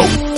Nope.